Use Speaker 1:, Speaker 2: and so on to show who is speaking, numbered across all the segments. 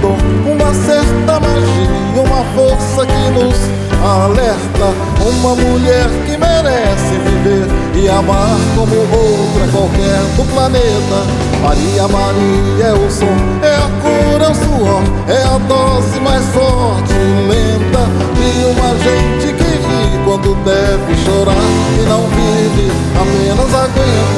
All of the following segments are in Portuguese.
Speaker 1: Dom, uma certa magia, uma força que nos alerta. Uma mulher que merece viver e amar como outra qualquer do planeta. Maria, Maria é o som, é a cor, é o suor, é a dose mais forte e lenta de uma gente que ri quando deve chorar e não vive, apenas aguenta.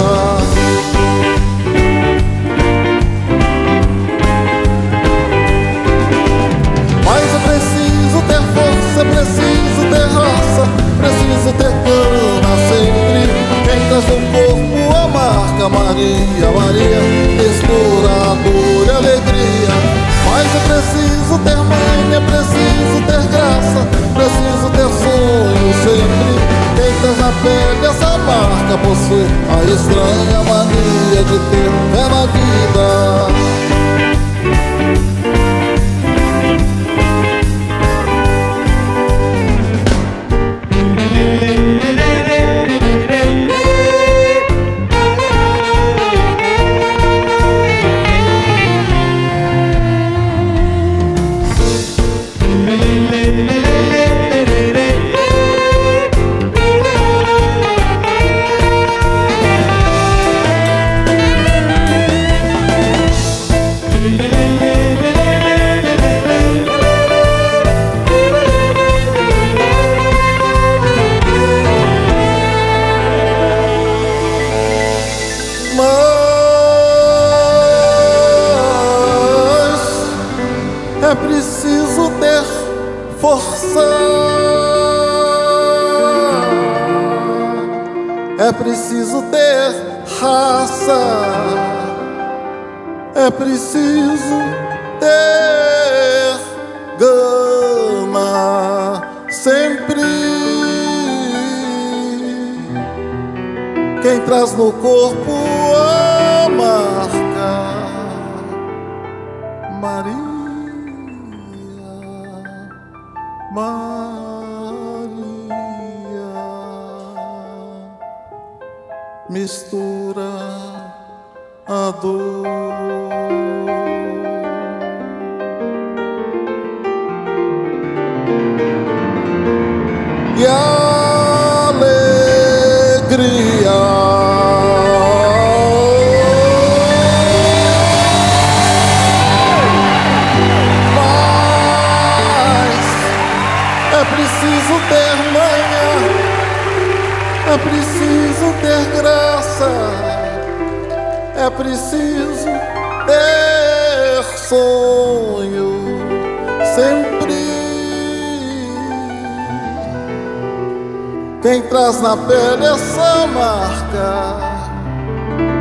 Speaker 1: A marca Maria, Maria, mistura dor e alegria. Mas é preciso ter mãe, é preciso ter graça, preciso ter sonho sempre. Quem traz na pele essa marca possui a estranha É preciso ter raça, é preciso ter gama sempre. Quem traz no corpo a marca Maria. Maria. mistura a dor. É preciso ter graça, é preciso ter sonho sempre. Quem traz na pele essa marca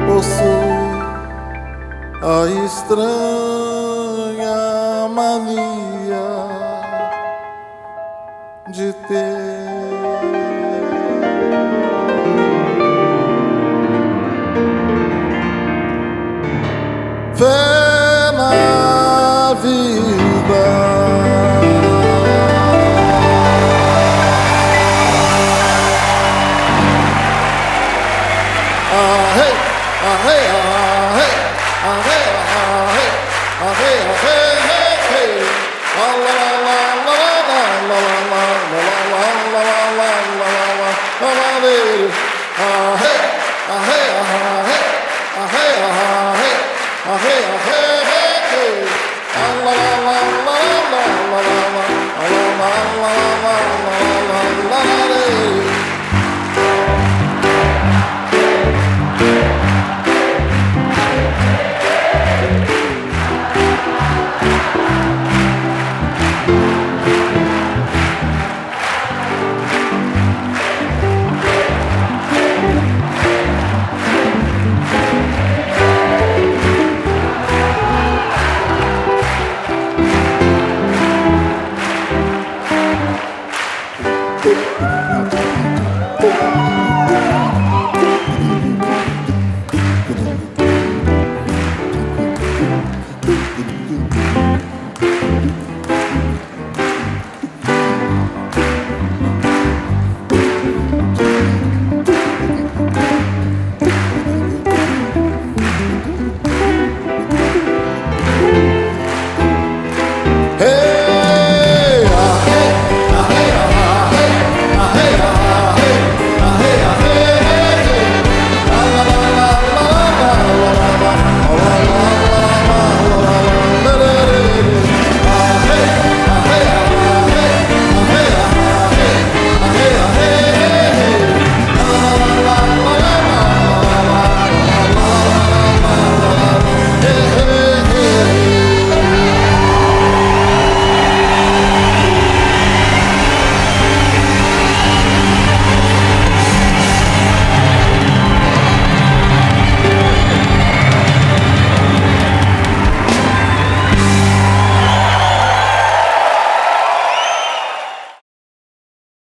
Speaker 1: possui a estranha mania de ter. tema vida. Hey!